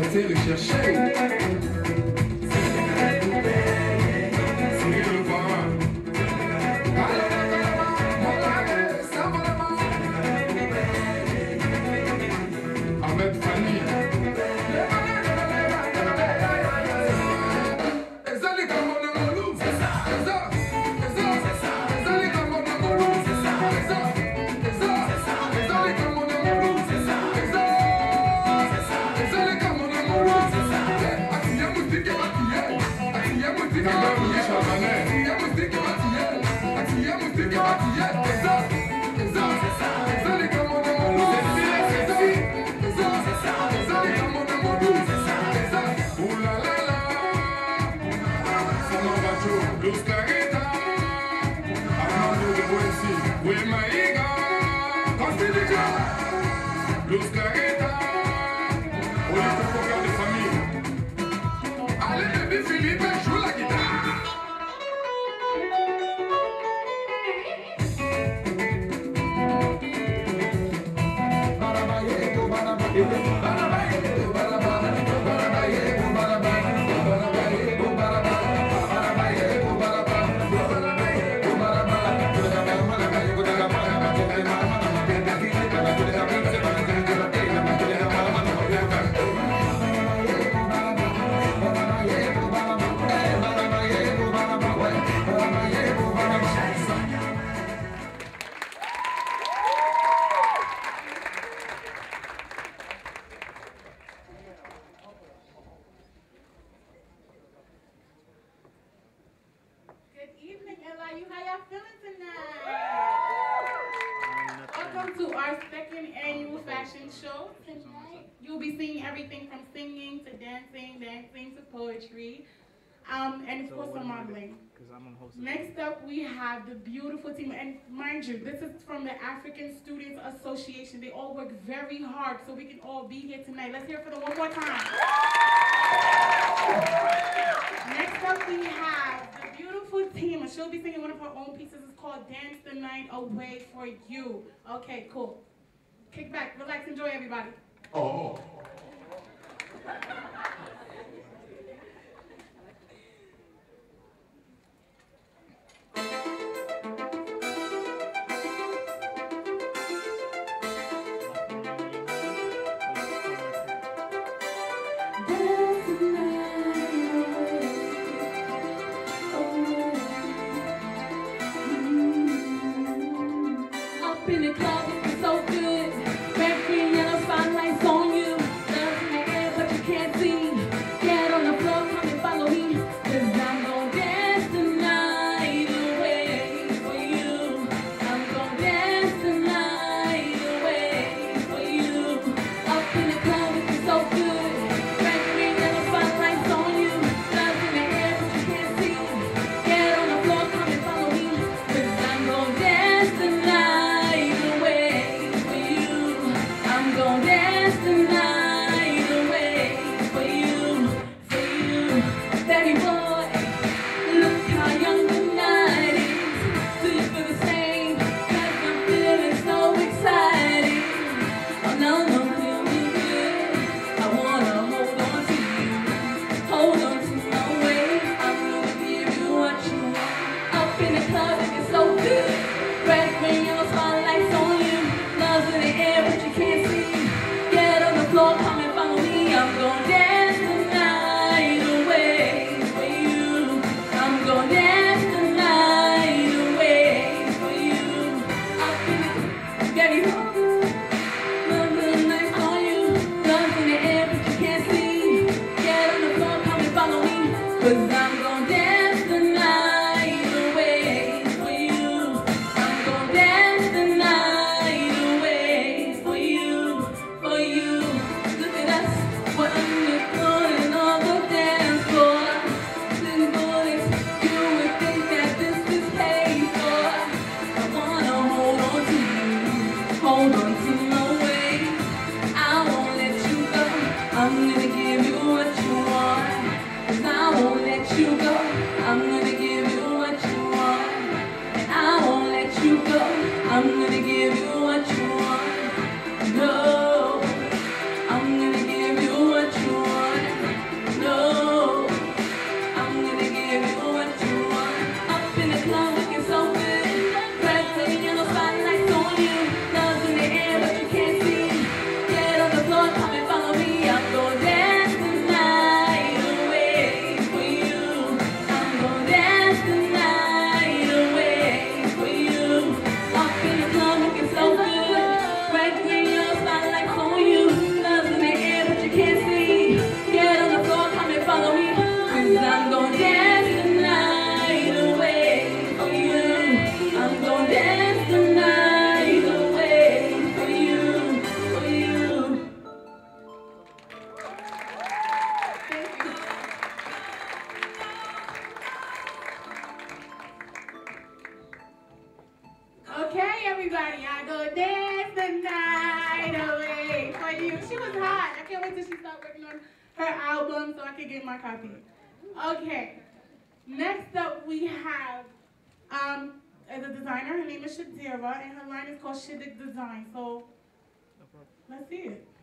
côté recherché. Buensi, Huemaiga, singing to dancing, dancing to poetry, um, and of course, some modeling. Because I'm on host. Next up, we have the beautiful team, and mind you, this is from the African Students Association. They all work very hard so we can all be here tonight. Let's hear it for them one more time. Next up, we have the beautiful team, and she'll be singing one of her own pieces. It's called Dance the Night Away for You. Okay, cool. Kick back, relax, enjoy, everybody. Oh. Let's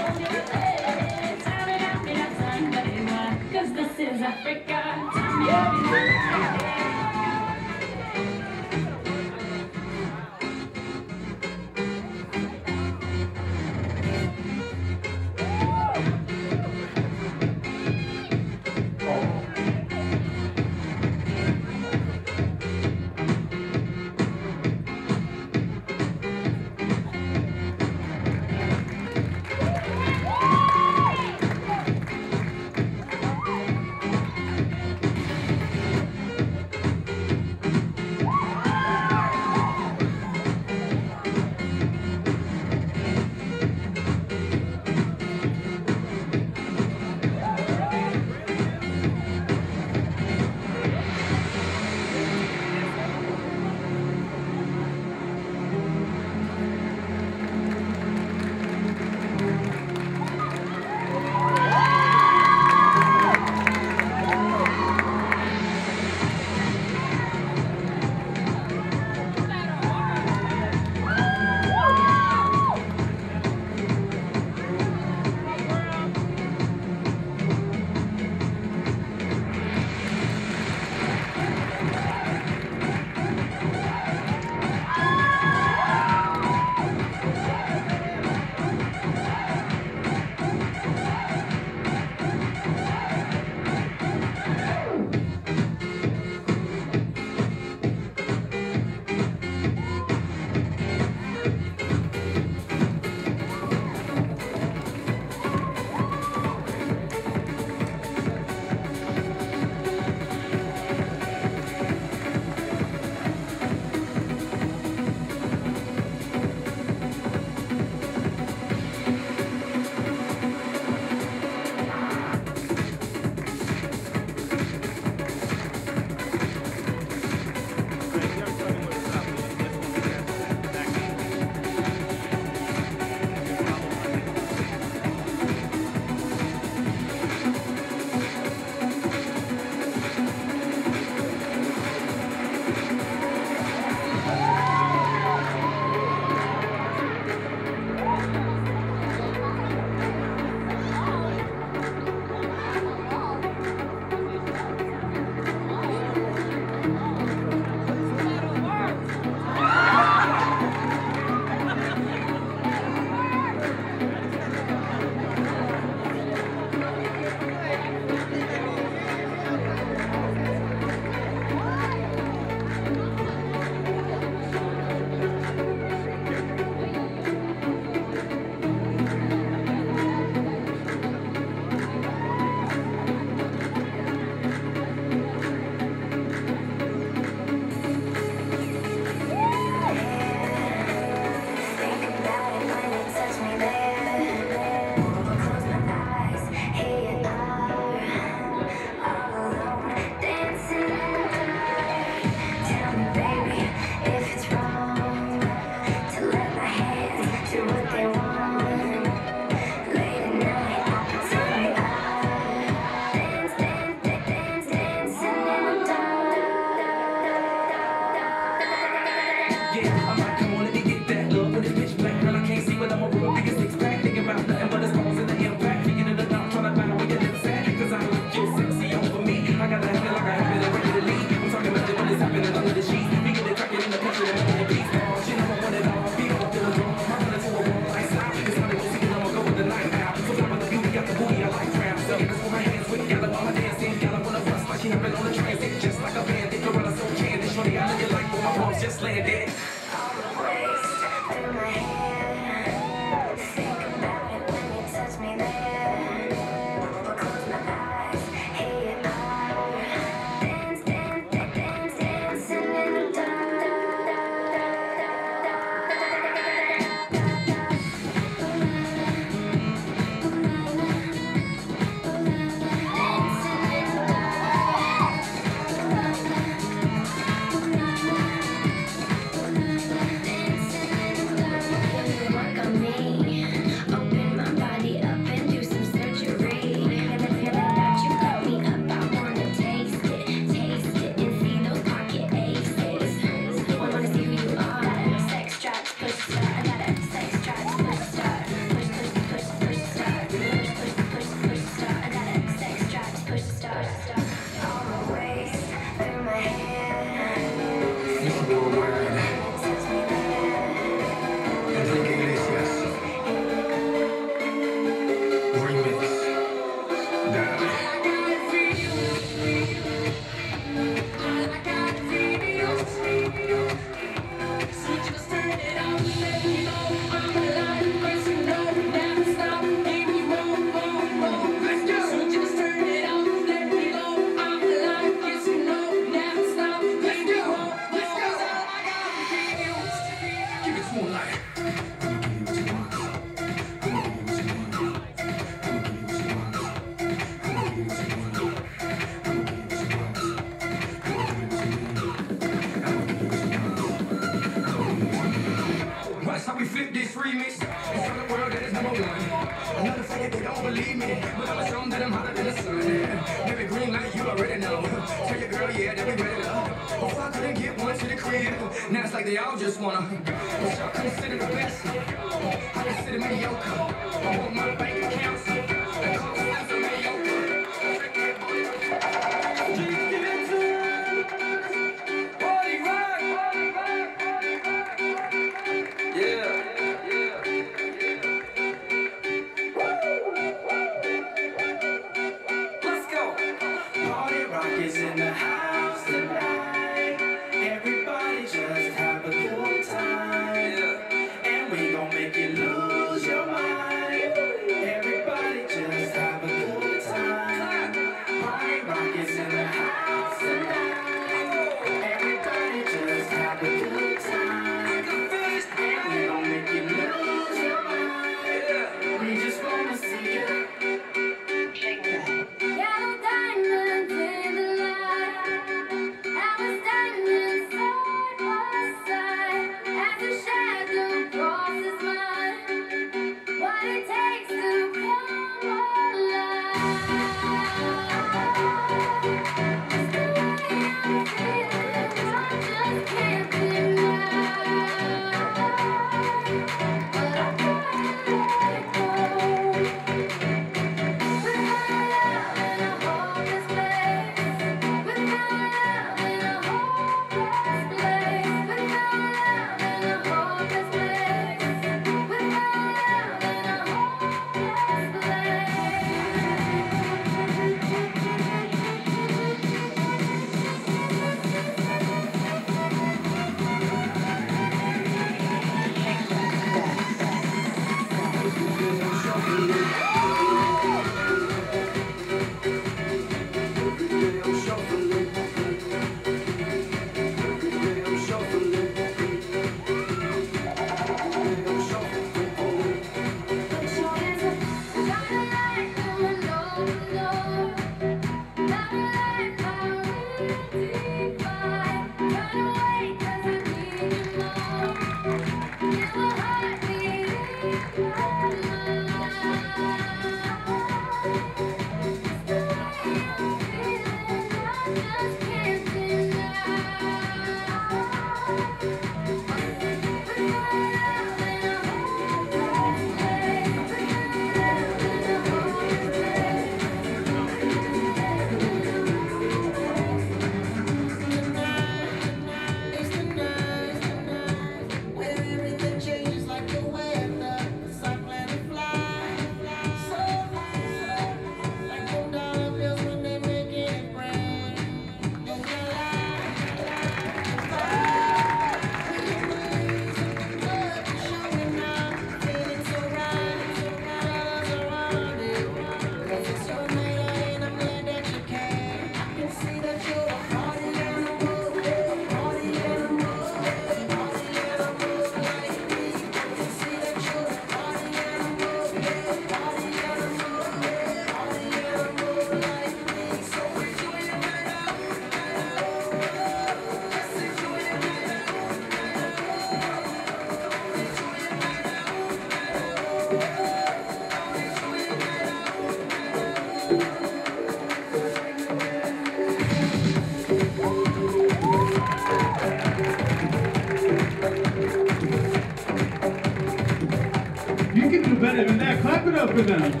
Obrigado.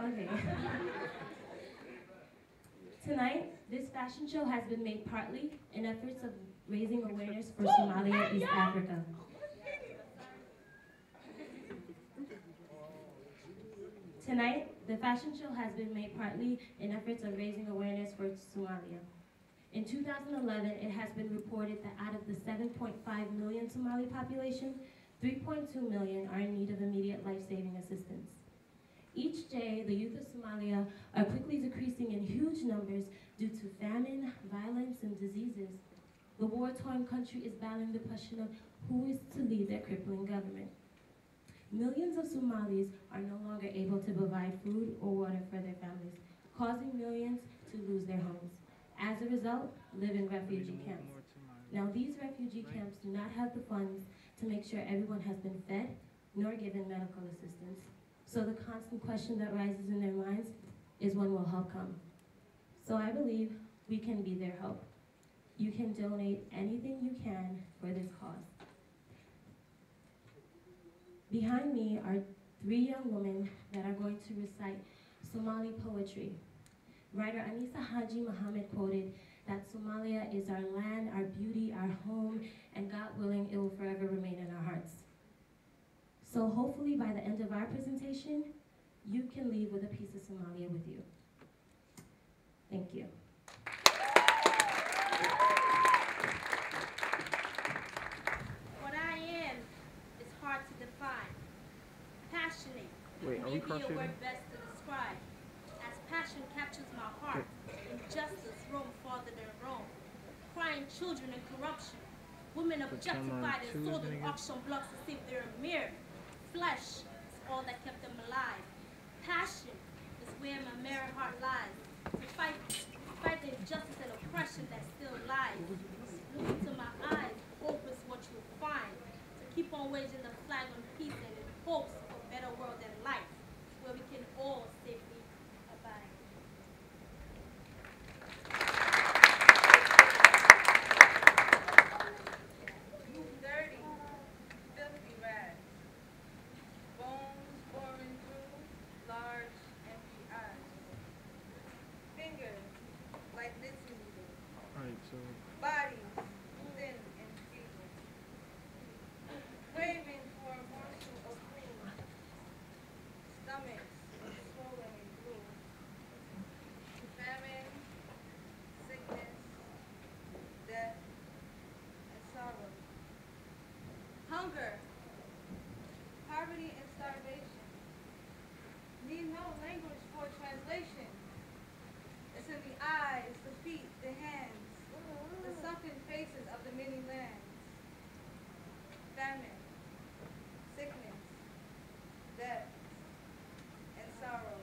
Okay. Tonight, this fashion show has been made partly in efforts of raising awareness for Somalia, East Africa. Tonight, the fashion show has been made partly in efforts of raising awareness for Somalia. In 2011, it has been reported that out of the 7.5 million Somali population, 3.2 million are in need of immediate life-saving assistance. Each day, the youth of Somalia are quickly decreasing in huge numbers due to famine, violence, and diseases. The war-torn country is battling the question of who is to lead their crippling government. Millions of Somalis are no longer able to provide food or water for their families, causing millions to lose their homes. As a result, live in refugee camps. Now, these refugee camps do not have the funds to make sure everyone has been fed nor given medical assistance. So the constant question that rises in their minds is when will help come? So I believe we can be their help. You can donate anything you can for this cause. Behind me are three young women that are going to recite Somali poetry. Writer Anisa Haji Muhammad quoted that Somalia is our land, our beauty, our home, and God willing, it will forever remain in our hearts. So hopefully by the end of our presentation, you can leave with a piece of Somalia with you. Thank you. What I am is hard to define. Passionate. Wait, are we Maybe a word best to describe. As passion captures my heart, injustice roam farther than Rome. Crying children in corruption. Women objectified and two is sold in gonna get- auction blocks to save their mirror. Flesh is all that kept them alive. Passion is where my merry heart lies. To fight, fight the injustice and oppression that still lies. Look into my eyes, hope is what you'll find. To keep on waging the flag on peace and in hopes of a better world and life, where we can all safely abide. Dirty, filthy rags, bones boring through large empty eyes, fingers like knitting needles, Alright, so bodies thin and feeble, craving for a morsel of food, stomachs swollen and blue, famine, sickness, death, and sorrow. Hunger, poverty, and starvation need no language for translation. It's in the eyes, the feet, the hands, the mm-hmm. sunken faces of the many lands. Famine, sickness, death, and sorrow.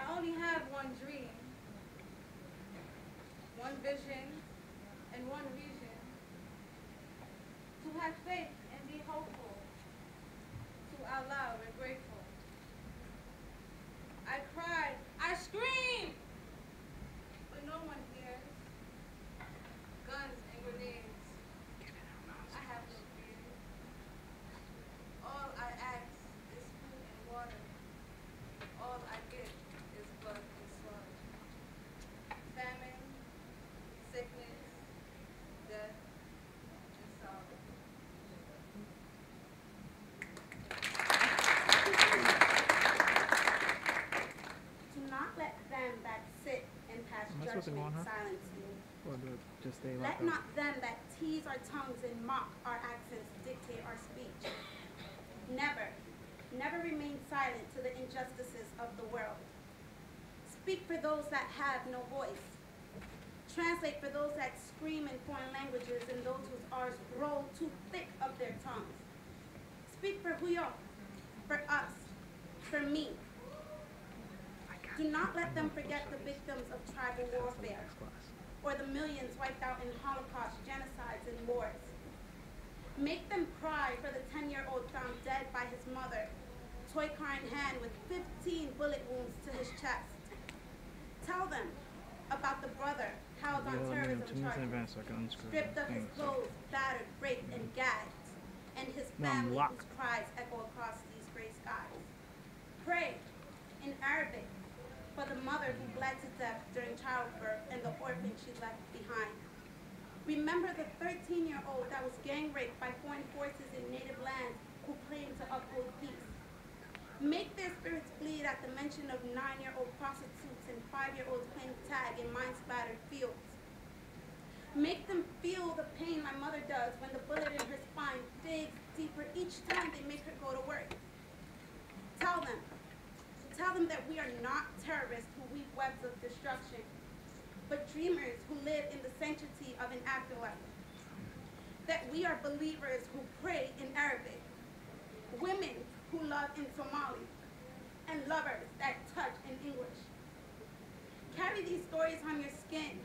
I only have one dream, one vision, and one reason to have faith and be hopeful, to out loud and grateful. I cried, I screamed, but no one hears. Guns and grenades. I have no fear. All I ask is food and water. All I get is blood and slaughter. Famine, sickness, death, and sorrow. Do not let them that sit and pass Am I supposed to go on her? silence you. or do just stay like Let that? not them that tease our tongues and mock our accents dictate our speech. Never, never remain silent to the injustices of the world. Speak for those that have no voice. Translate for those that scream in foreign languages and those whose R's roll too thick of their tongues. Speak for Huyo, for us, for me. Do not let them forget the victims of tribal warfare or the millions wiped out in Holocaust, genocides, and wars. Make them cry for the 10-year-old found dead by his mother, toy car in hand with 15 bullet wounds to his chest. Tell them about the brother held on Yeah, let me know terrorism charges, so I can unscrew stripped of his clothes, battered, raped, and gagged, and his family whose cries echo across these gray skies. Pray in Arabic for the mother who bled to death during childbirth and the orphan she left behind. Remember the 13-year-old that was gang raped by foreign forces in native lands who claimed to uphold peace. Make their spirits bleed at the mention of nine-year-old prostitutes and five-year-olds playing tag in mine-splattered fields. Make them feel the pain my mother does when the bullet in her spine digs deeper each time they make her go to work. Tell them, tell them that we are not terrorists who weave webs of destruction, but dreamers who live in the sanctity of an afterlife. That we are believers who pray in Arabic, women who love in Somali, and lovers that touch in English. Carry these stories on your skin,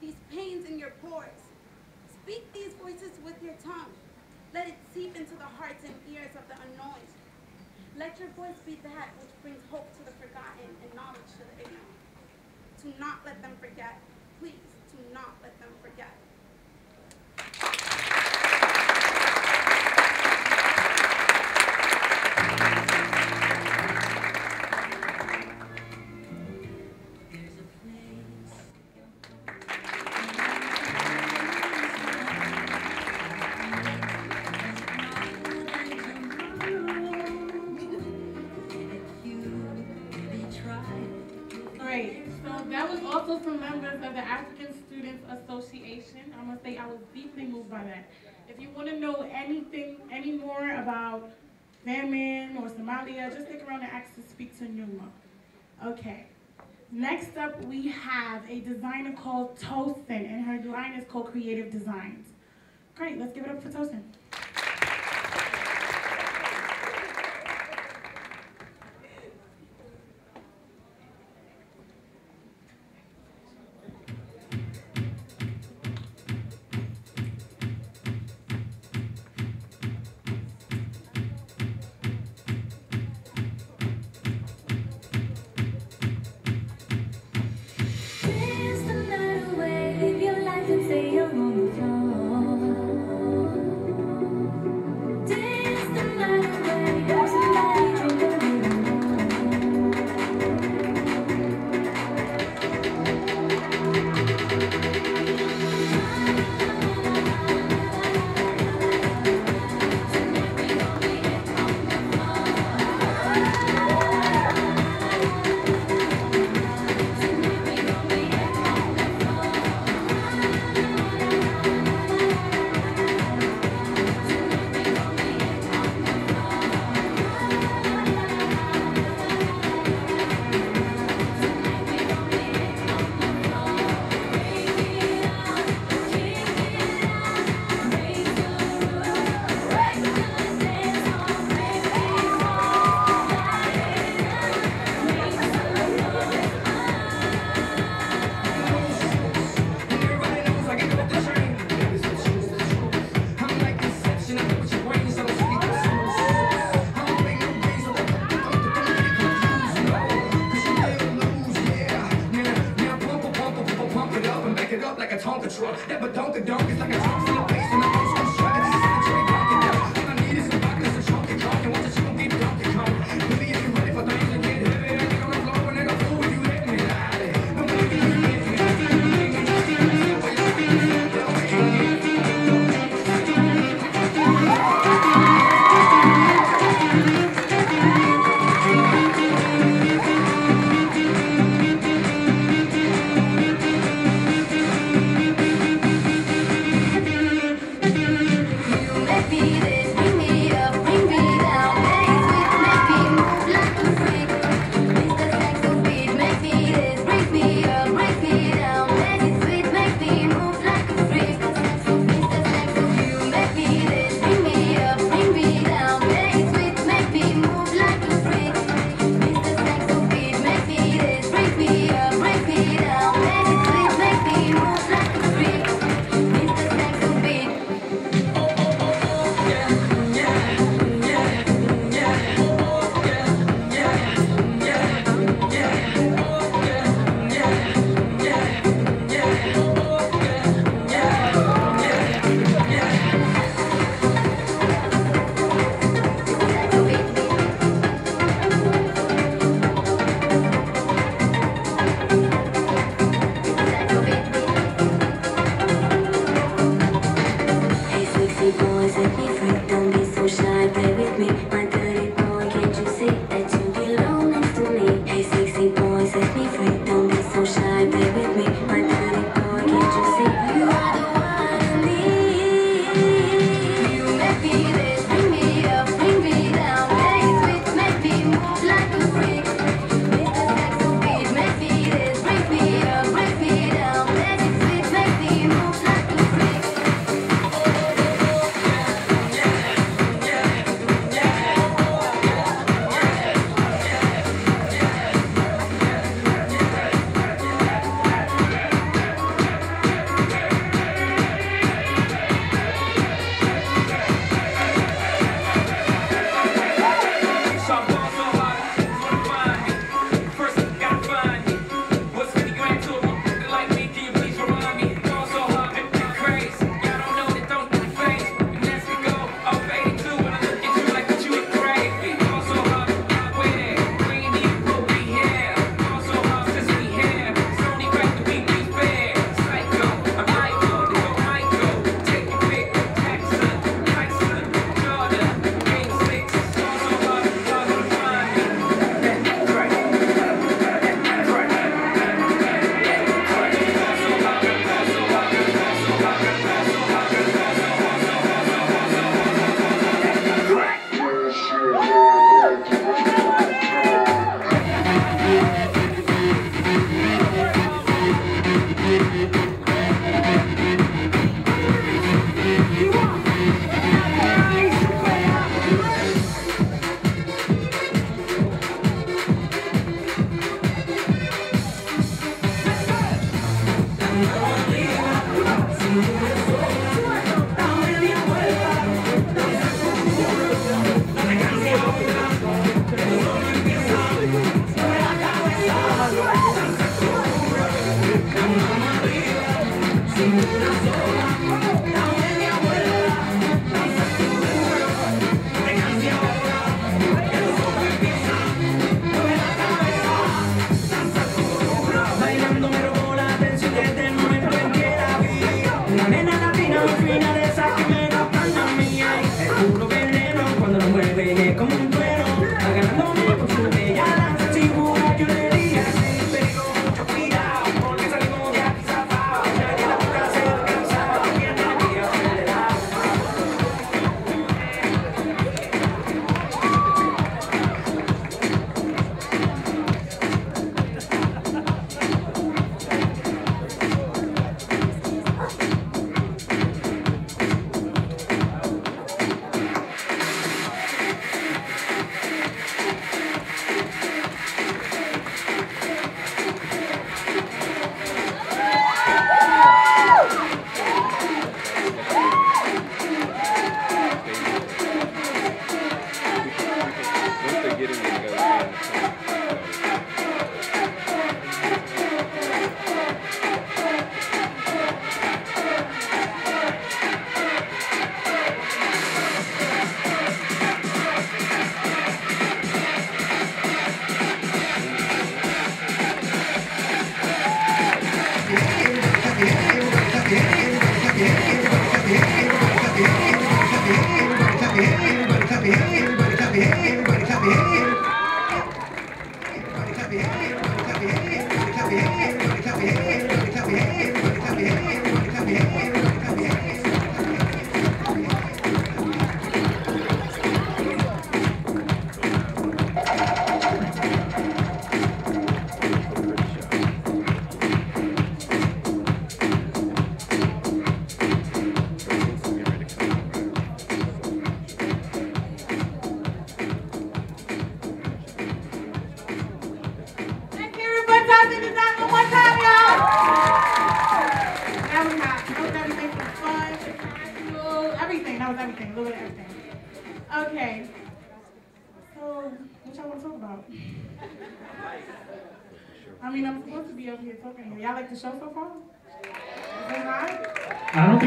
these pains in your pores. Speak these voices with your tongue. Let it seep into the hearts and ears of the unknown. Let your voice be that which brings hope to the forgotten and knowledge to the ignorant. Do not let them forget. Please, do not let them forget. If you want to know anything, any more about famine or Somalia, just stick around and ask to speak to Numa. Okay. Next up, we have a designer called Tosin, and her line is called Creative Designs. Great, let's give it up for Tosin.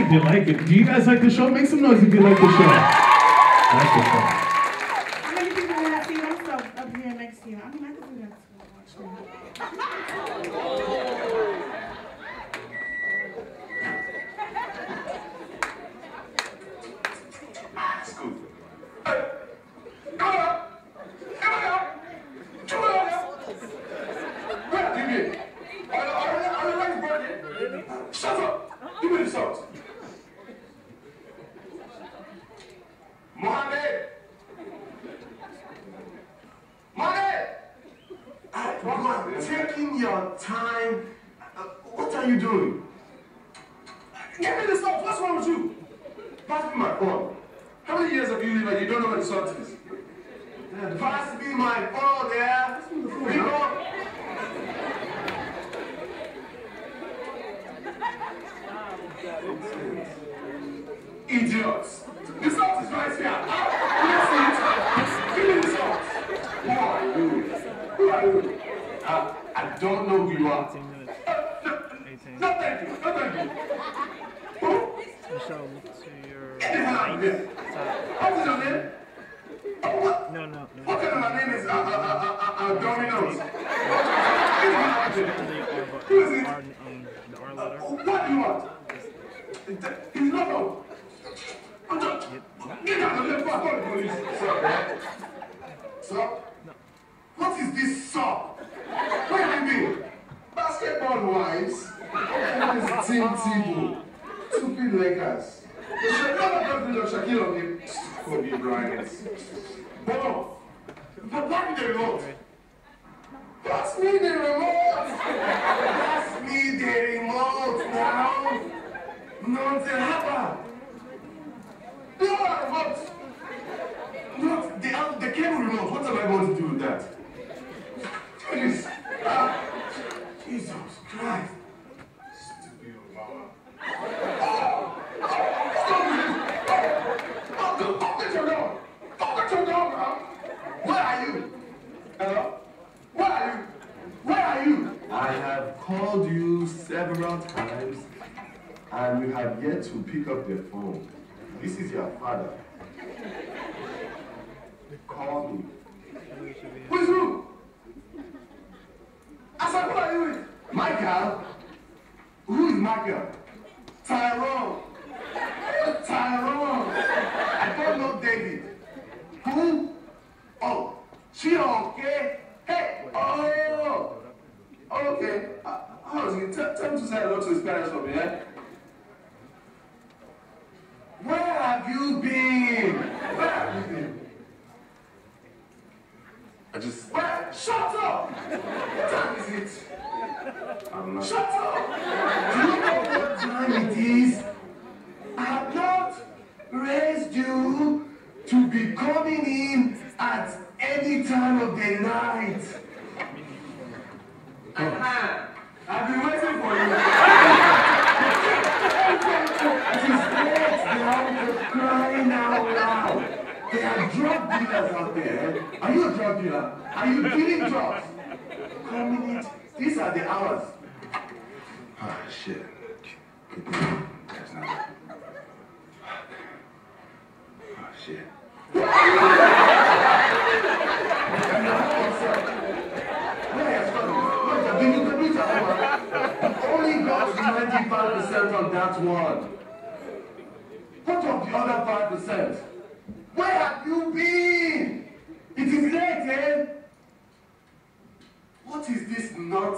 if you like it. Do you guys like the show? Make some noise if you like the show. That's the show. I'm gonna be see myself up here next to you? I'm not gonna do that. Scoop. harder.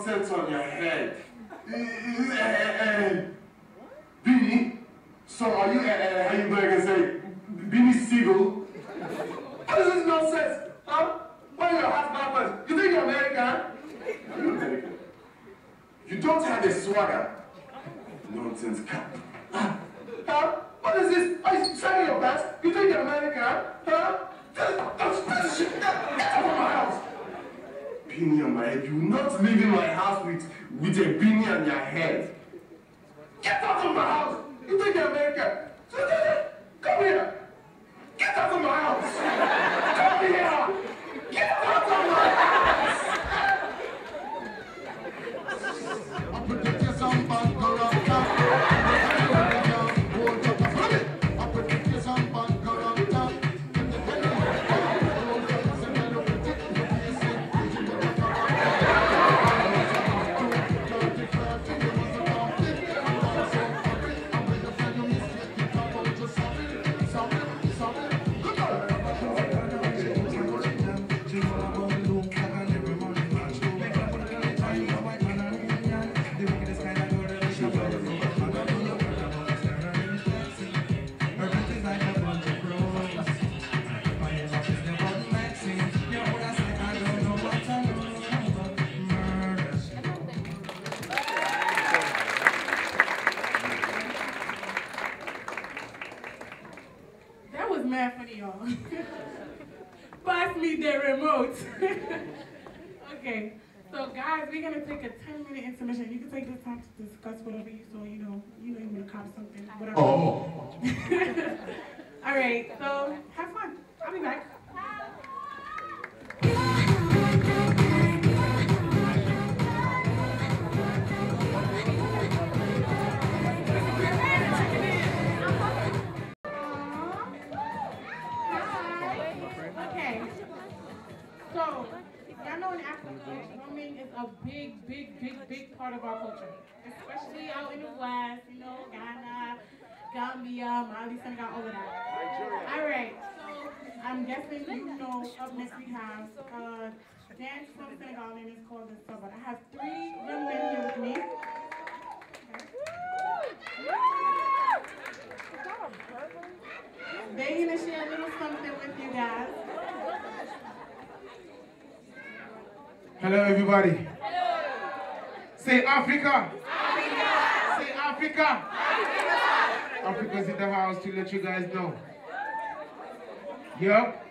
nonsense on your head. Beanie, so are you, and how you back and say, Beanie Sigel? What is this nonsense? Huh? Why your hat backwards? You think you're American? You don't have a swagger. Nonsense cap. Huh? What is this? Are you selling your best? You think you're American? Huh? That's, that's, that's, that's, that's, that's, that's, that's, beanie on my head. You not leaving my house with, with a beanie on your head. Get out of my house! You think you're America? Come here! Get out of my house! Come here! Get out of my house! Guys, we're gonna take a 10 minute intermission. You can take this time to discuss whatever you saw, you know, you know, you want to cop something, whatever. Oh. oh, oh. All right, so have fun. I'll be back. Is a big, big, big, big part of our culture. Especially out in the West, you know, Ghana, Gambia, Mali, Senegal, all of that. All right. So, I'm guessing you know, up next we have uh, dance from Senegal and it's called the Sabar. I have three young men here with me. They're gonna share a little something with you guys. Hello, everybody. Hello. Say Africa. Africa. Say Africa. Africa. Africa's in the house to let you guys know. Yup.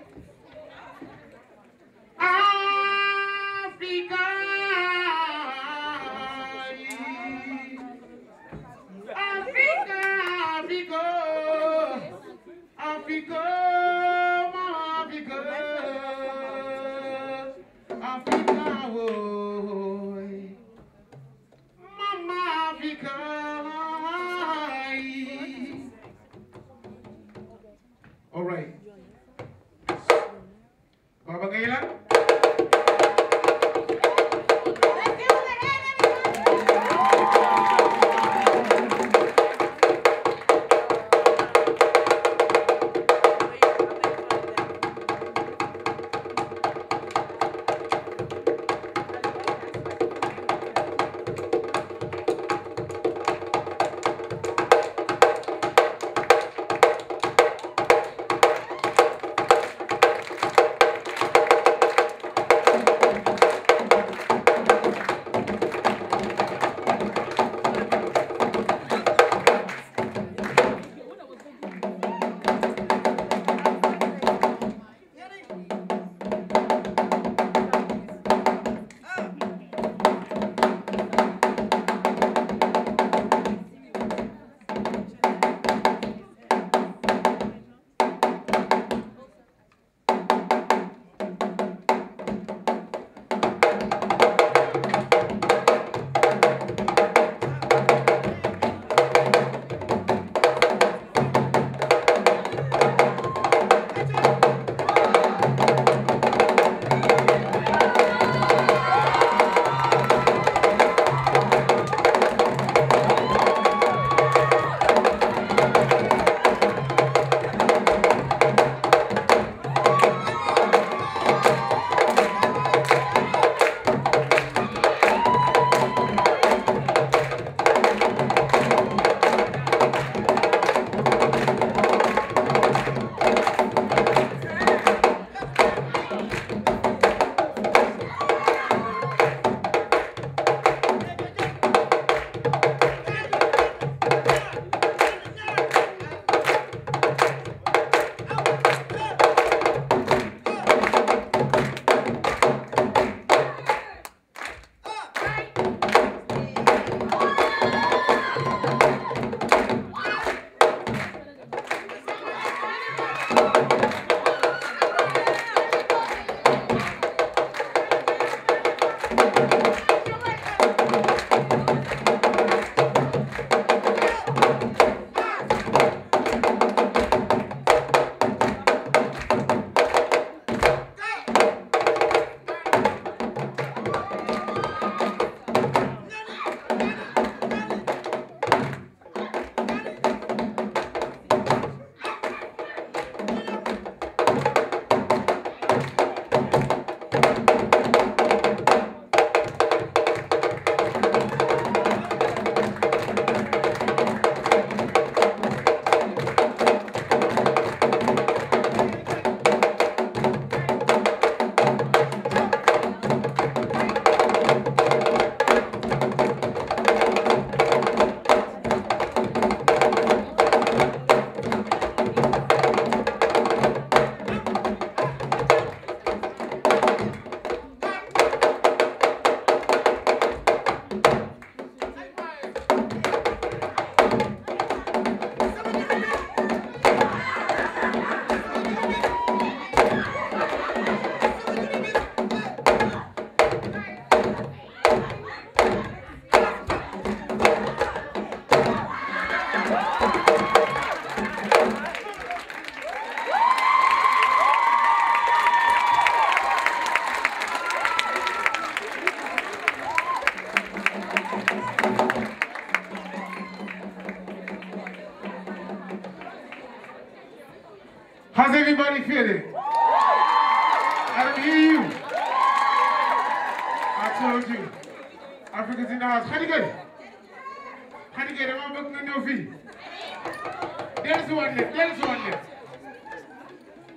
Africa. Africa, Africa, Africa, Honey good. Honey good. I'm looking at your feet. There's one one left.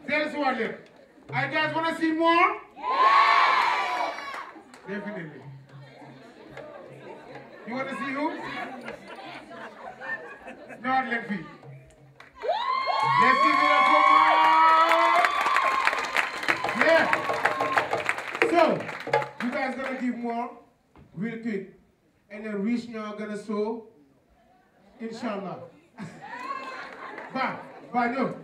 There's one left. I guys want to see more? Definitely. You want to see who? Not let me. Let's give it up. Yeah. So, you guys gonna give more real quick. And then Rich now gonna show. Inshallah. Bye. Bye, no.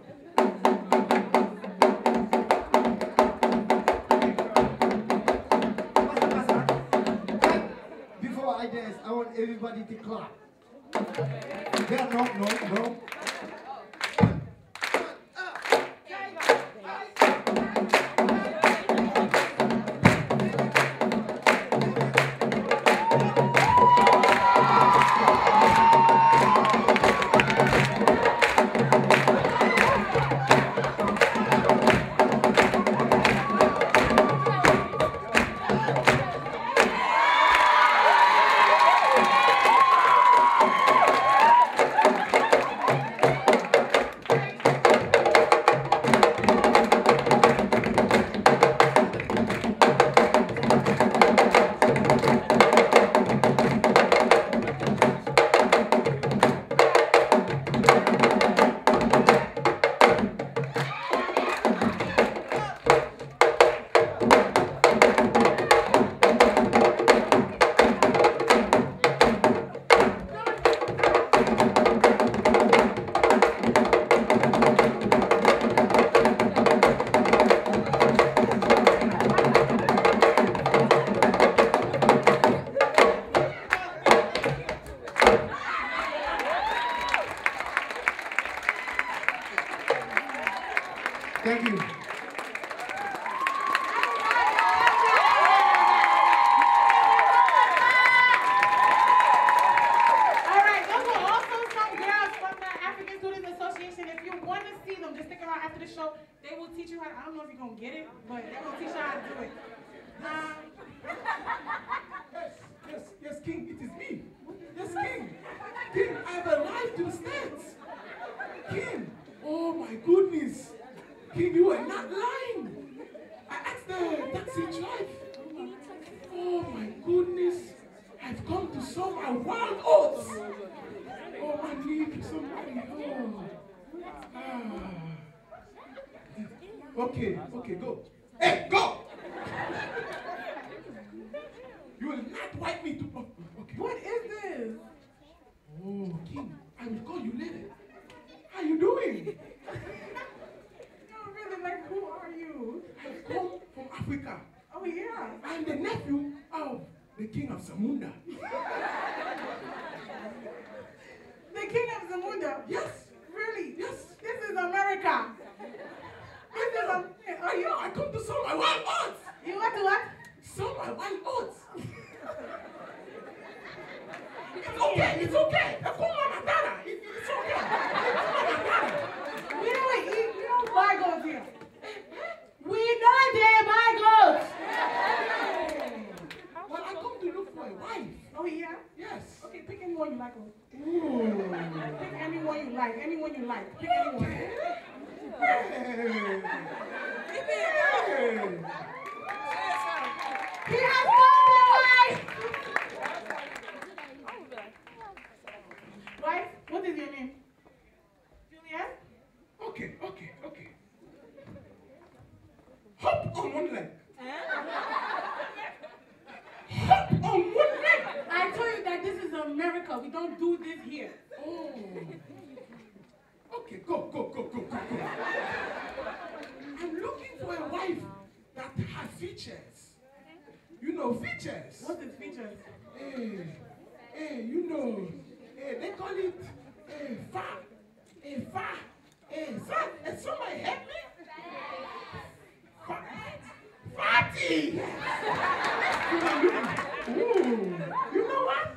Before I dance, I want everybody to clap. Yeah, no, no, no. Yes, yes, King, it is me. Yes, King. King, I've arrived to the States. King, oh my goodness. King, you are not lying. I asked the taxi driver. Oh my goodness. I've come to sow my wild oats. Oh, I need somebody. Oh. Ah. Okay, okay, go. Hey, go! You will not wipe me to. Okay. what is this? Oh, King, I will call you later. How are you doing? No, really, like, who are you? I come from Africa. Oh, yeah. I'm the nephew of the king of Zamunda. The king of Zamunda? Yes. Really? Yes. This is America. This is a, Oh, yeah, I come to sow my wild oats. You want to what? My wild oats. It's okay, it's okay. Hakuna Matata. It- It's okay. Hakuna Matata. We don't eat, we don't buy goats here. We don't dare buy goats. Well, I come to look for a wife. Oh, yeah? Yes. Okay, pick anyone you like. Oh. Ooh. Pick anyone you like. Anyone you like. Pick anyone. Hey. He has found a wife. Wife, what is your name? Juliet? Okay, okay, okay. Hop on one leg. Hop on one leg. I told you that this is America. We don't do this here. Oh. Okay, go, go, go, go, go, go. I'm looking for a wife that has features. You know features. What's features? Hey, hey, you know, hey, they call it hey, fat. Hey, fat. Hey, fat. And somebody help me? Fat. Fatty. Ooh, you know what?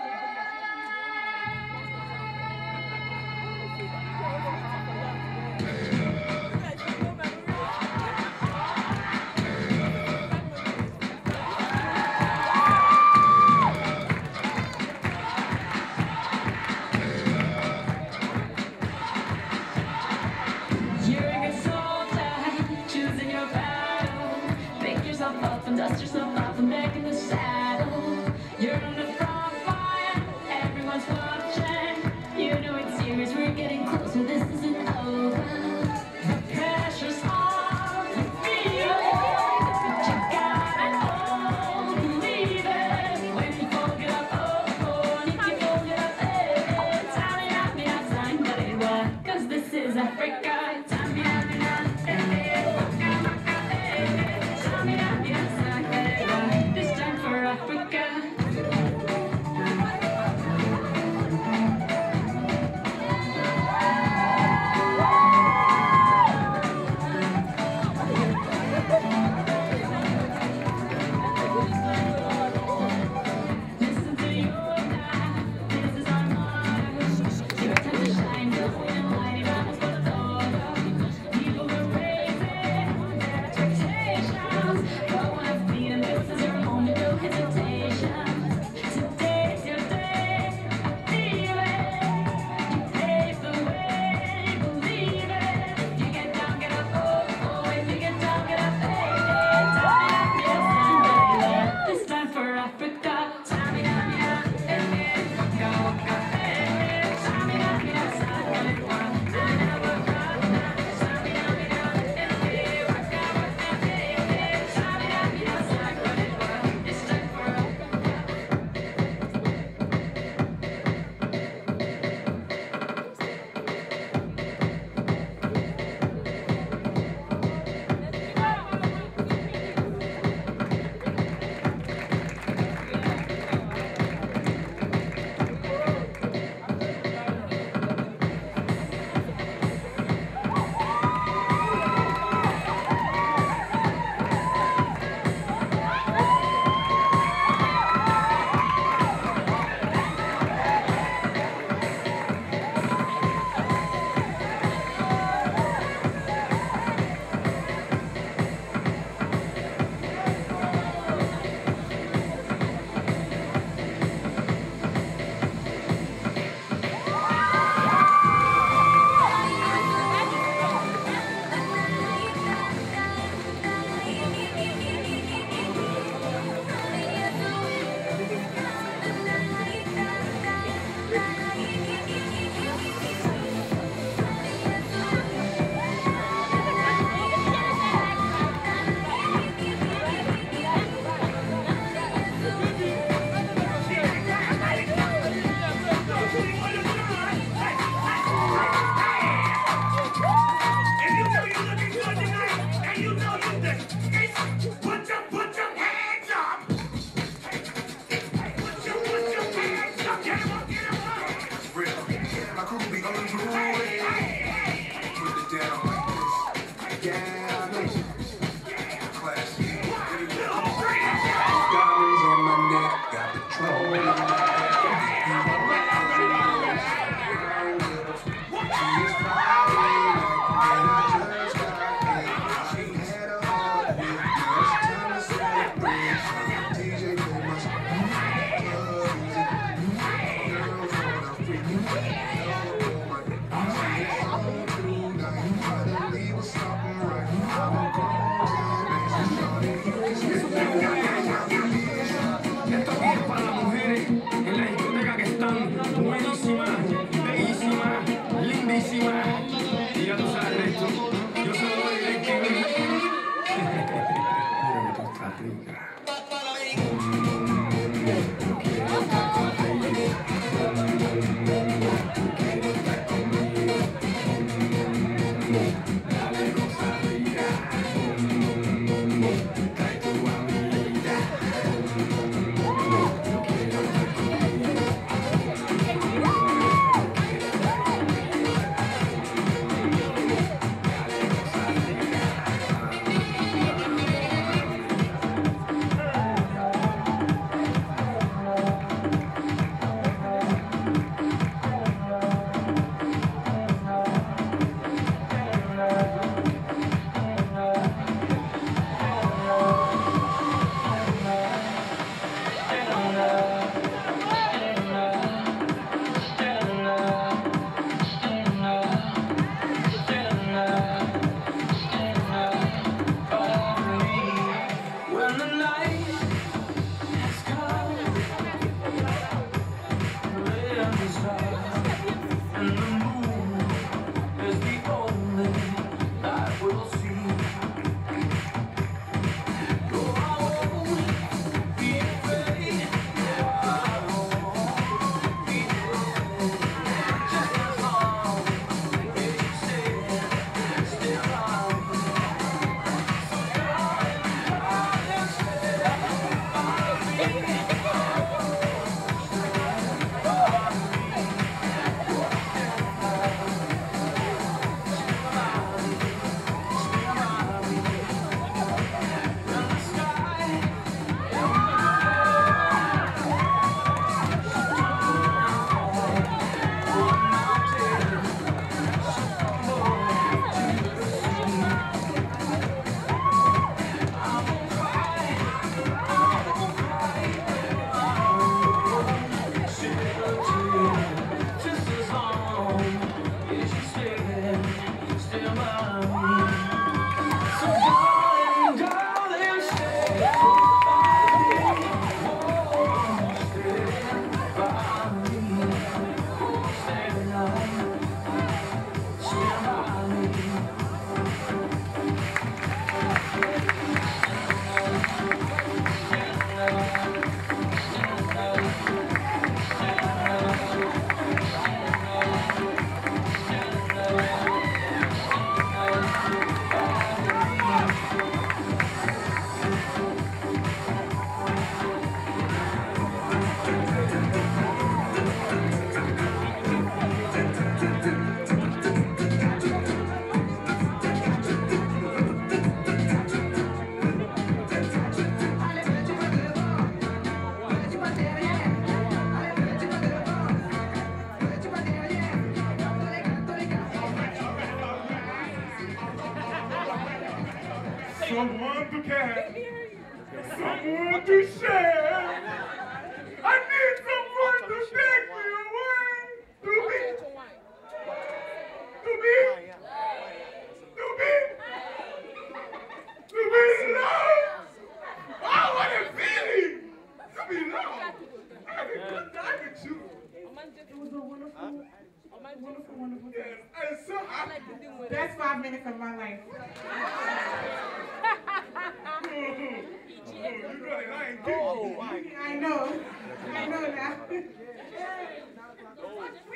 We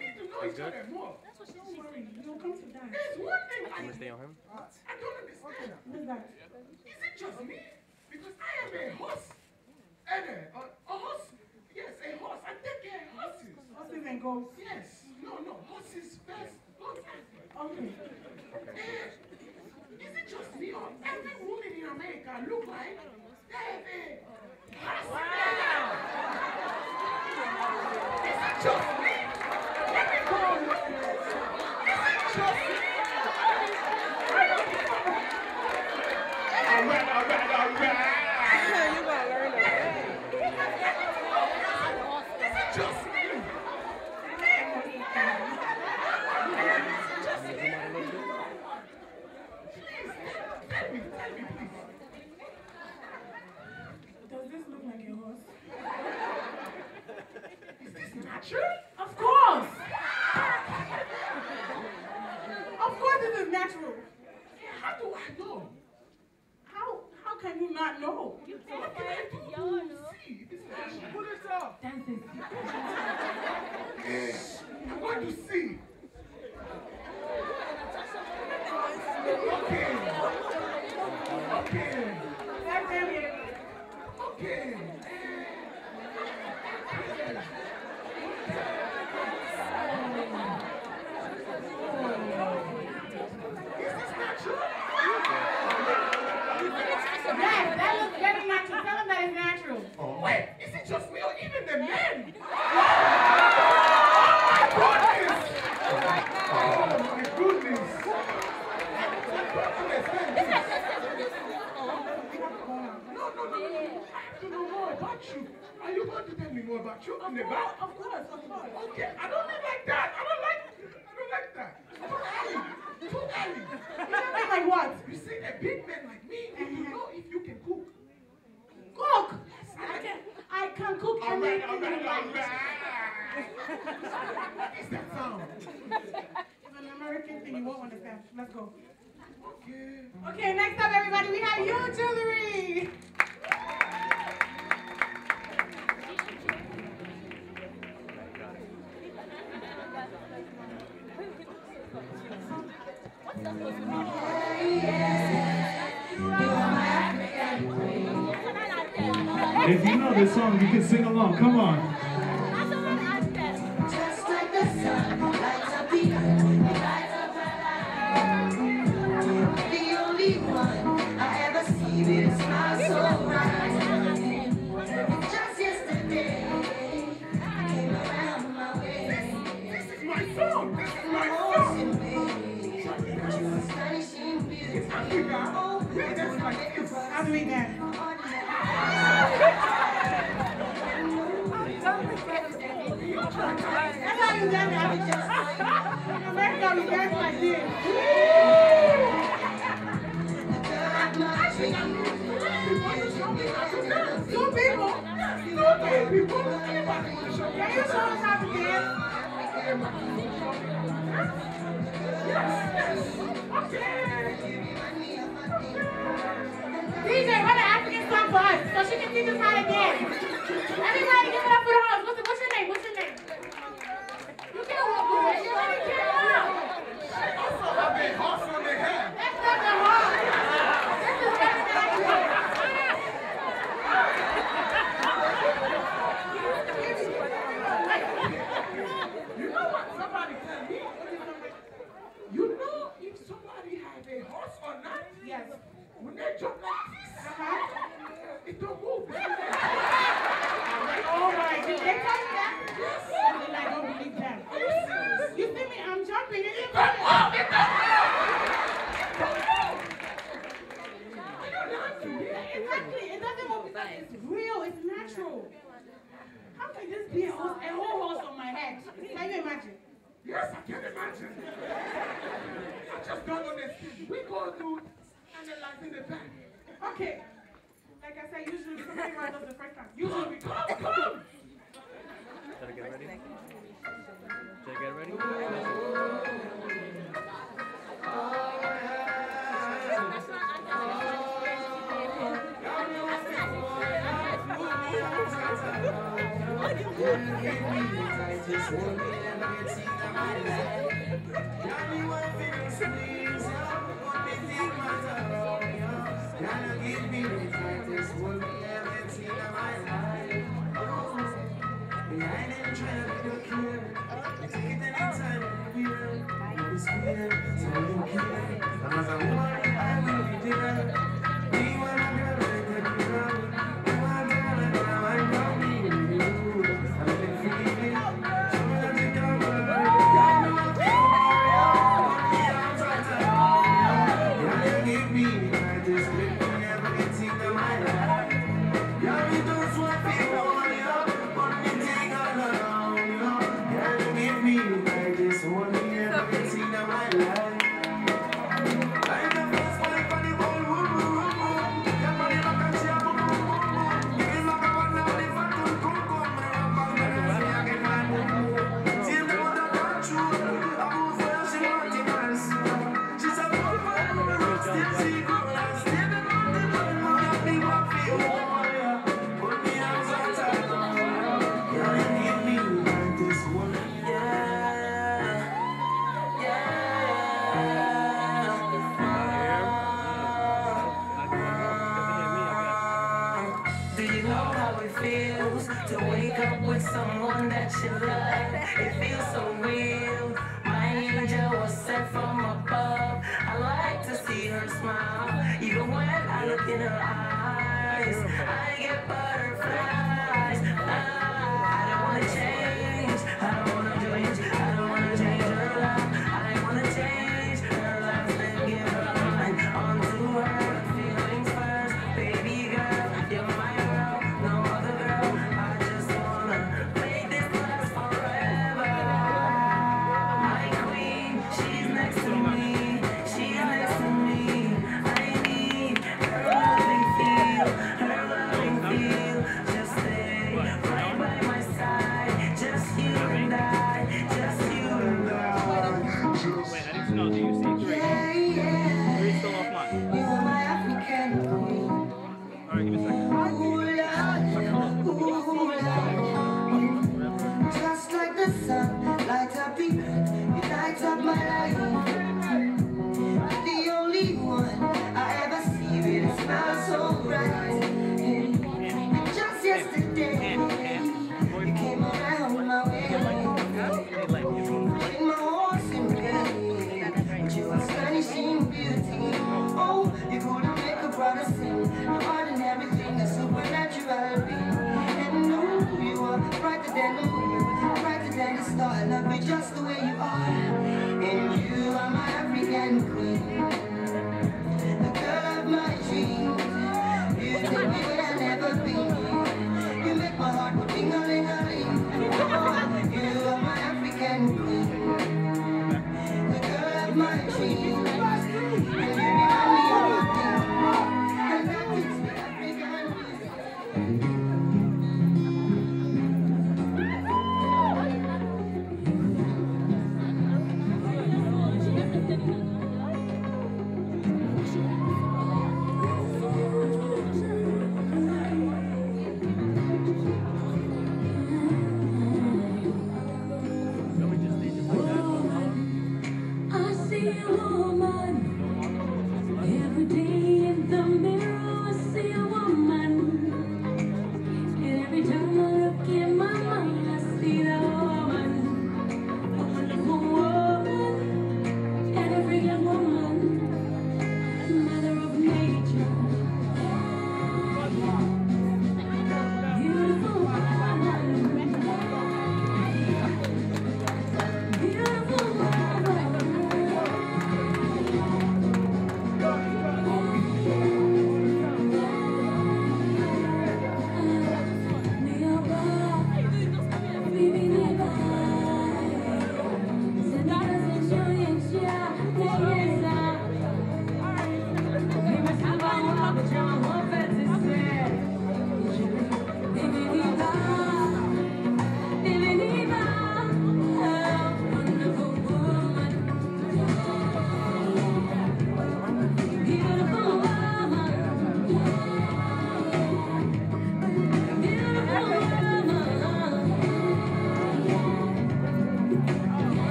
need to know each other more. That's what she's saying. You'll come to. There's one thing I... Stay on him? I don't understand. What's that? Is it just me? Because I am a horse. And a, a, a horse. Yes, a horse. I take care of horses. Horses and goats. Yes. No, no. Horses first. Horses. Okay. Uh, is it just me or every woman in America look like they have a horse? Wow. Johnson. Yeah.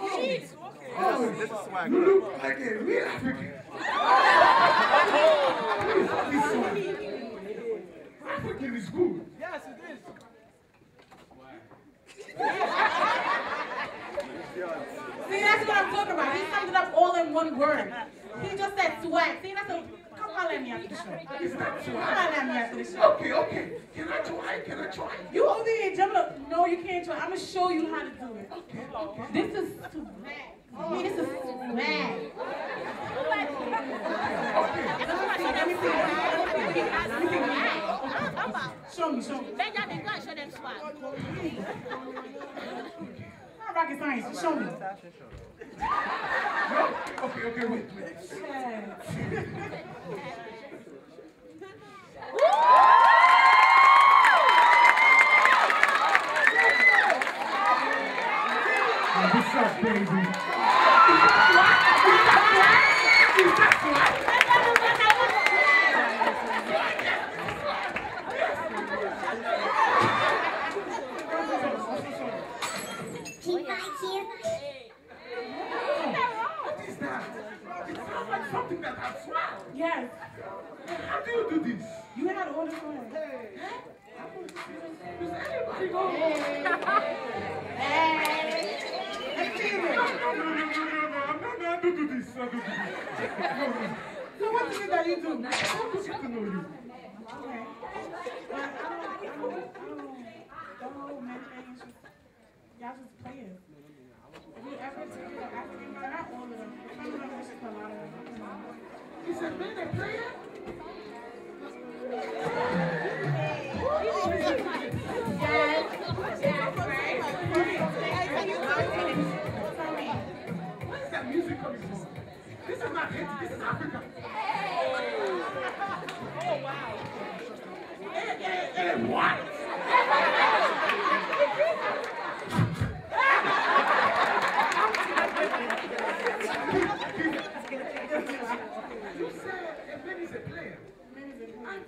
Oh, This is swag. look like a real African. African is good. Yes, it is. See, that's what I'm talking about. He summed it up all in one word. He just said swag. See, that's a. Come holler at me after the show. Is that Come swag? holler at me after the show. Okay, okay. Can I try? Can I try? You over here jumping up. No, you can't try. I'm going to show you how to do it. Okay, okay. This is swag. See, this is swag. Let me see. Let me see. Let me see. Show me, show go and show them swag. Not rocket science. Just show me. Okay, okay, wait, wait. What's up, baby? Yes. How do you do this? You had on the phone. Hey. Huh? Does anybody go home? Hey. I do do this. I do do this. So what is it that you do? How do you to know you? Okay. Well, I don't, I don't, I don't, the whole man y'all just playing. If you ever take an African guy, I all of them. Some of them, there's just a lot of them. You should. Music coming from. This is not Haiti, this is Africa. Hey. Oh wow. Hey, hey, hey, what?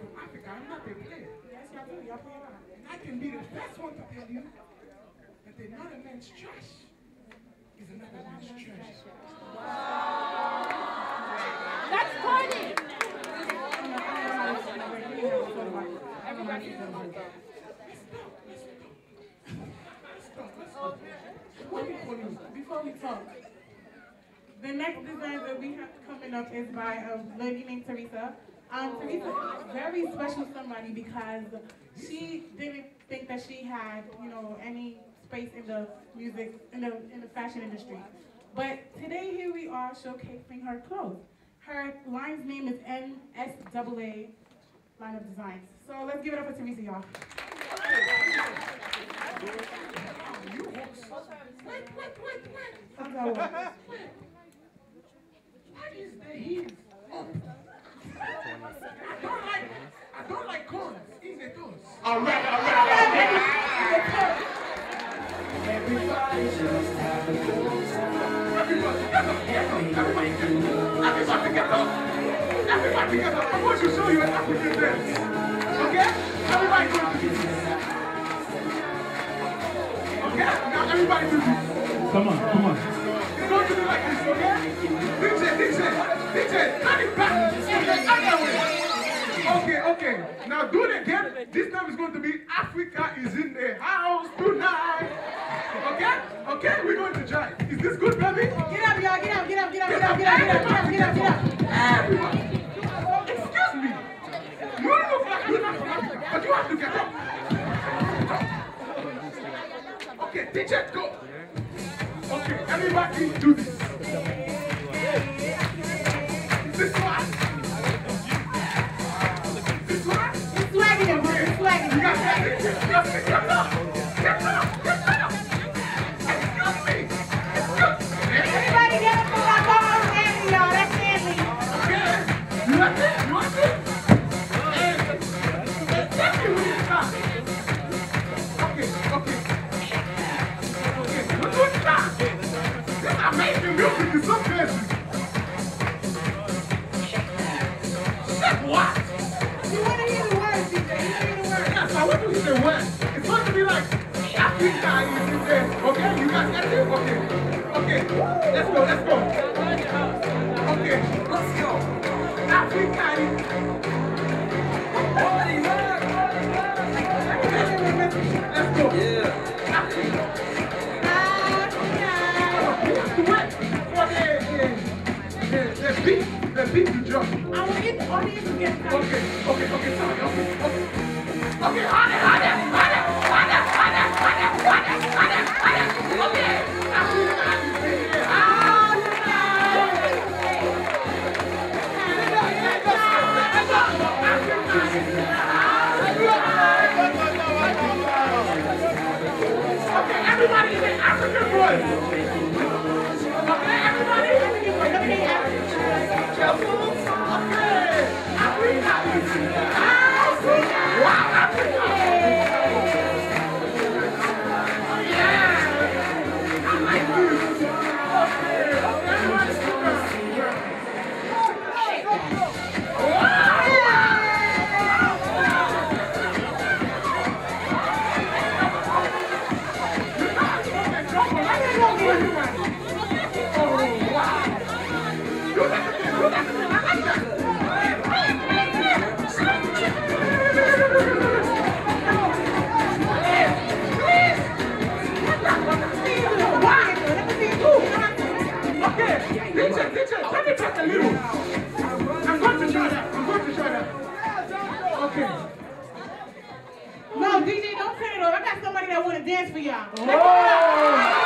from Africa, I'm not a player. Yes, y'all do. Y'all play a lot. I can be the first one to tell you that another man's trash is another man's trash. That's funny. Everybody Before we talk, the next design that we have coming up is by a lady named Teresa. Um, Teresa is very special somebody because she didn't think that she had, you know, any space in the music, in the, in the fashion industry. But today here we are showcasing her clothes. Her line's name is NSAA Line of Designs. So let's give it up for Teresa, y'all. Is the up? I don't like, I don't like corns in the toes. All right, all right, all right. Everybody just have a good time. Everybody, get up, get everybody, everybody get. Everybody get up. I want to show you an African dance. Okay? Everybody this. Okay? Now everybody do this. Come on, come on. Going to be like this, okay? DJ, DJ, DJ, turn it back. Okay, now do it again. This time is going to be Africa is in the house tonight. Okay? Okay, we're going to try. Is this good, baby? Get up, y'all. Get up, get up, get up, get up, get up, get up, get up, get up. Everyone. Excuse me. You look like you're not from Africa, but you have to get up. Okay, teacher, go. Okay, everybody do this. Meu filho, some pensa. be like, you guys, you there. Okay, you guys, it. Okay. Okay. Let's go, let's go. Okay, let's go. Shot you guys. Let's go. Yeah. Beat, the beat you drop. I want eat only you get Okay, okay, okay, sorry, okay, okay. Okay, honey, honey. Dance for y'all.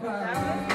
Got your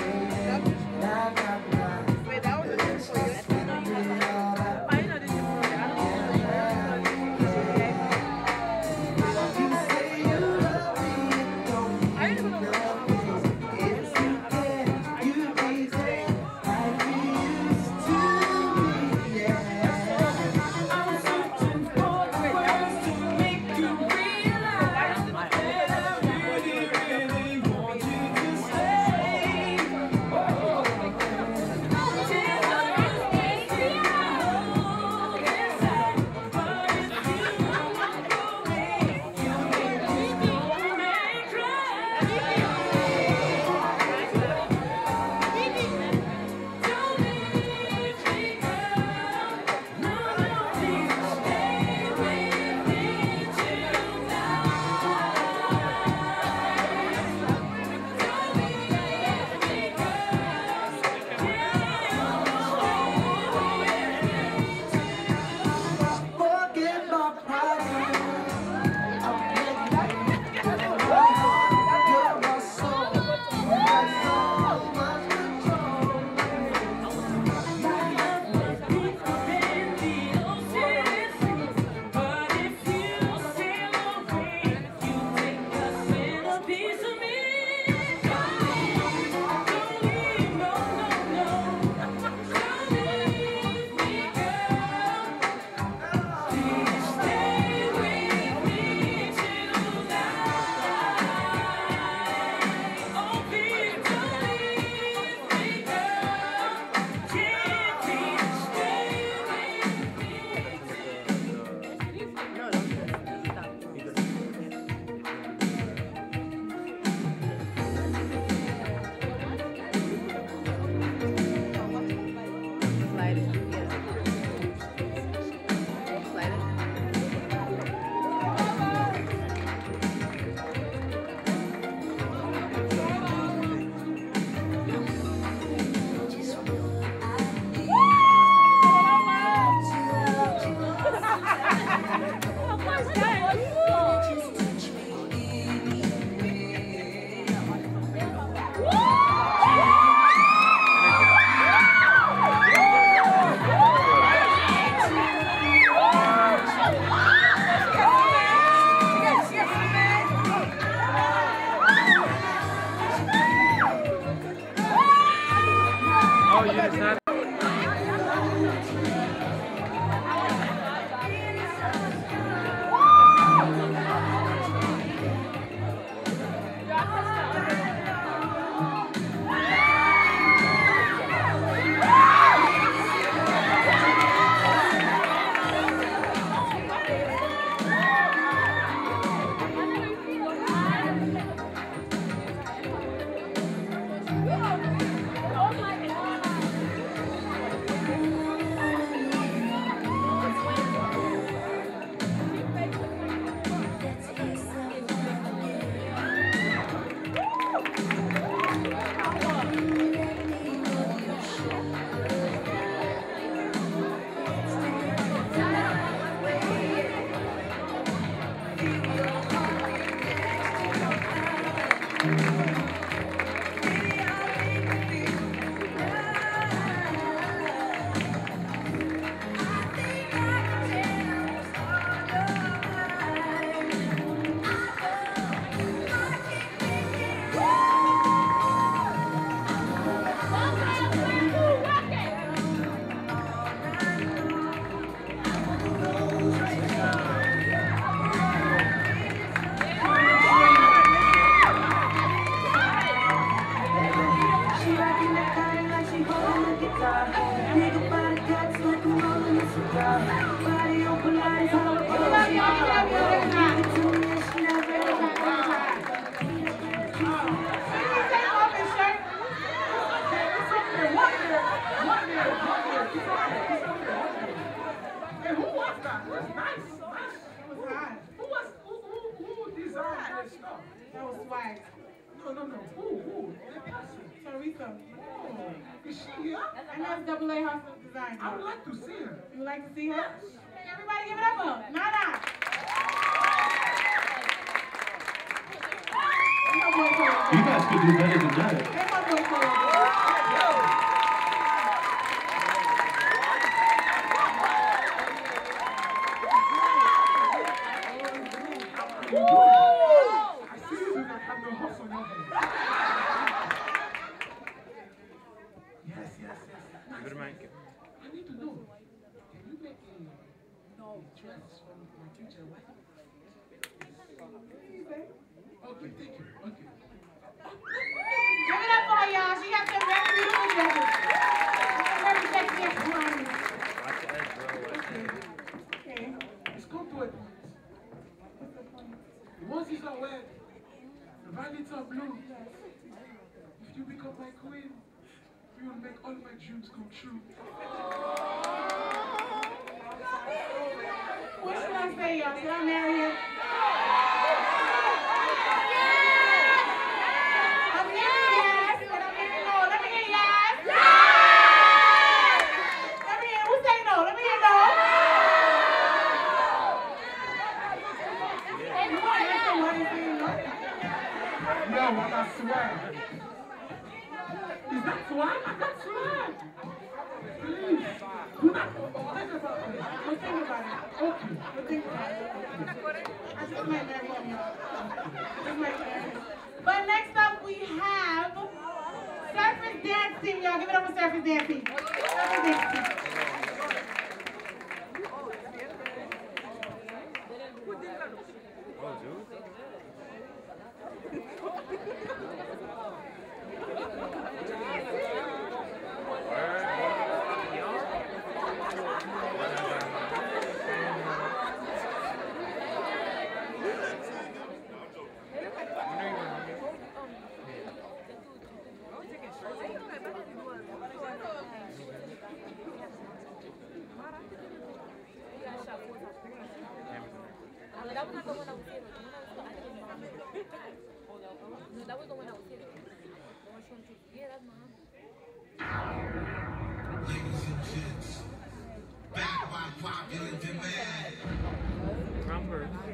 Rumber.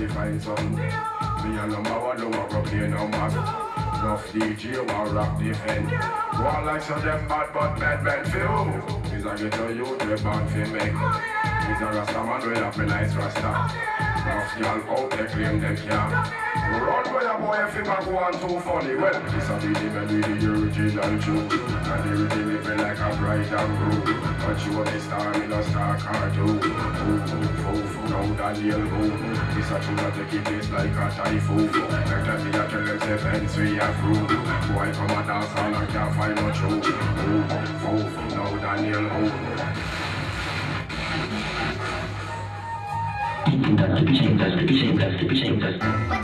she find. Me a number one, don't want to play no map. Enough DJ, one rock defend. One like some them bad, but bad bad feel. Is a ghetto youth, we bad, fi me. Is a rasta man, we have a nice rasta. Enough y'all out, they claim them can. Run with a boy if he back one too funny Well, this a be the melody, the original tune And the rhythm it feel like a bright and blue Touch you with a star, me no star car do. Foo foo, now Daniel, deal boo. This a tune that take place like a typhoon. Like that me a tell them say fence we a fruit. Boy come a dance and I can't find no truth. Foo foo, now that deal boo. Thank you.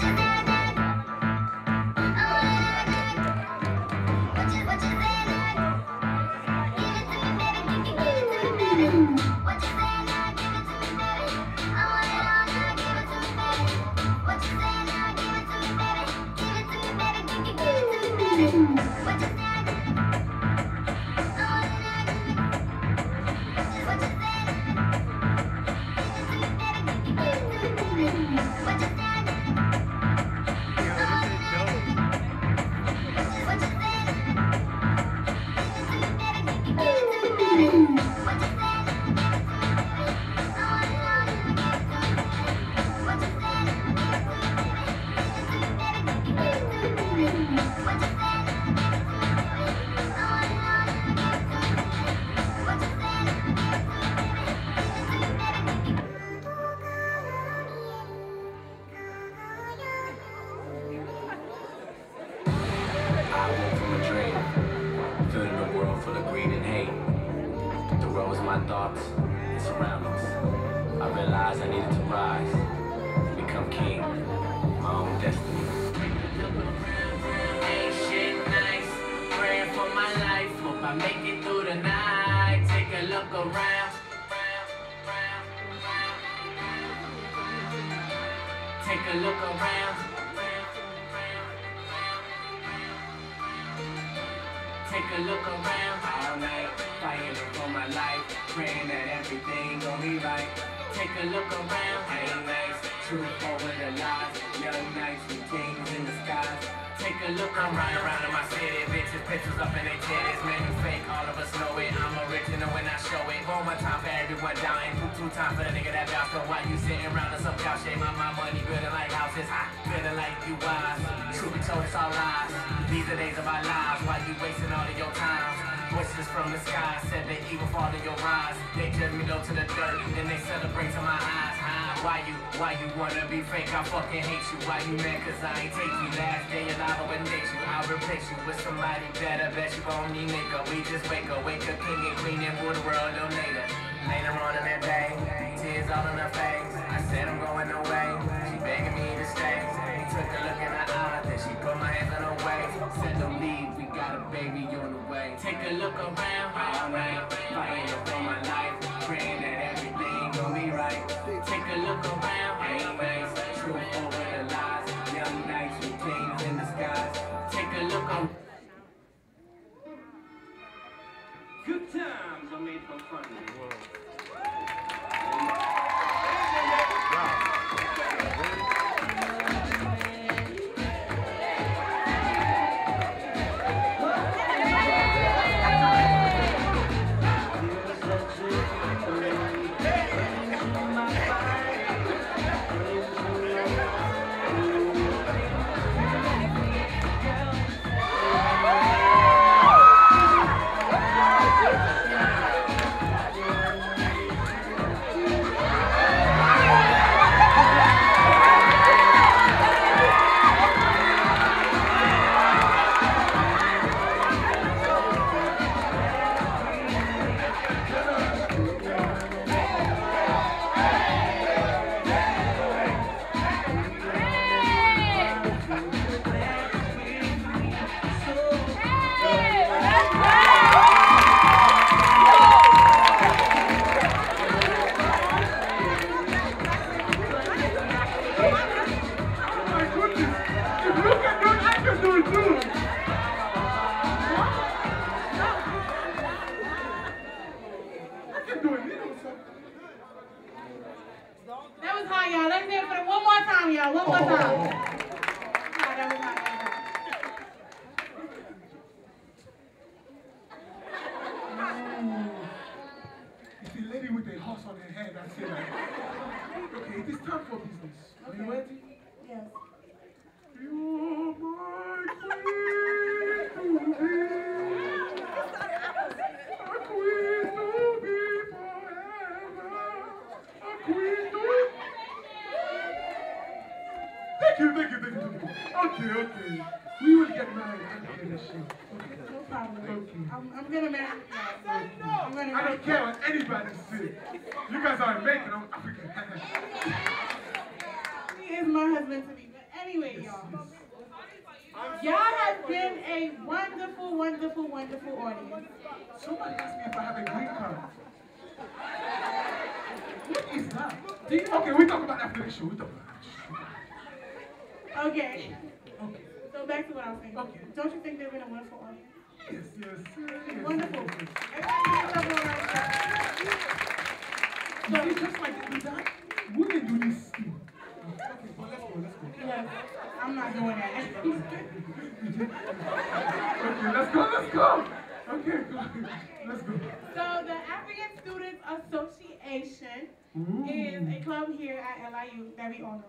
Know.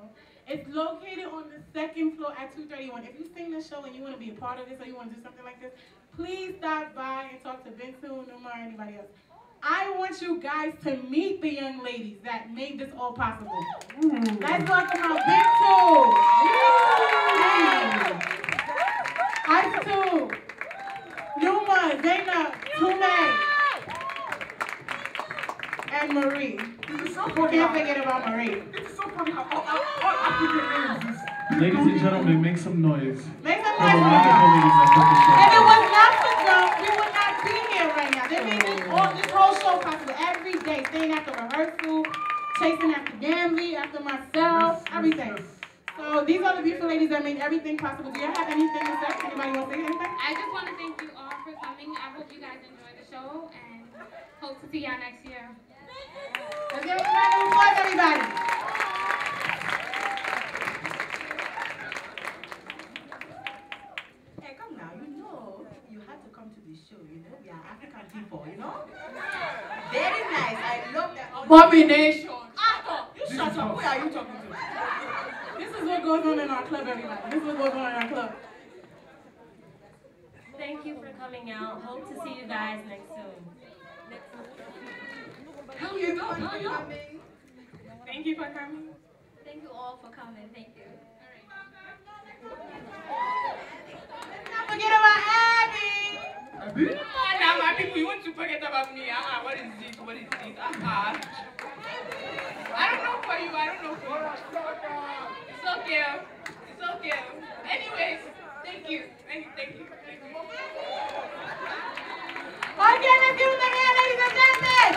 It's located on the second floor at 231. If you sing this show and you want to be a part of this or you want to do something like this, please stop by and talk to Vinsu, Numa, or anybody else. I want you guys to meet the young ladies that made this all possible. Let's welcome our. Ice Numa, Zainab, Tume, and Marie. This is so funny. Can't how- forget about Marie. It is so funny how all, all, all African names is. Ladies and gentlemen, make some noise. Make some noise the for wonderful them. ladies that put this show If it was not for them, we would not be here right now. They made this all this whole show possible every day, staying after rehearsal, chasing after Danley, after myself, everything. So these are the beautiful ladies that made everything possible. Do you have anything to say? Anybody want to say anything? I just want to thank you all for coming. I hope you guys enjoy the show and hope to see y'all next year. Let's give a round everybody. Hey, come now, you know you had to come to the show, you know, we are African people, you know? Very nice, I love that. Abomination. Arthur, you shut up, who are you talking to? This is what goes on in our club, everybody. This is what goes on in our club. Thank you for coming out. Hope to see you guys next soon. How you doing? How you Thank you for coming. Thank you all for coming. Thank you. Don't forget about Abby. Abby? Ah, now my people, you want to forget about me? Ah, uh what is this? What is this? Ah, uh I don't know for you. I don't know for you. It's okay. It's okay. Anyways, thank you. Thank you. Thank you. Alguien le dio una guerra de libertades.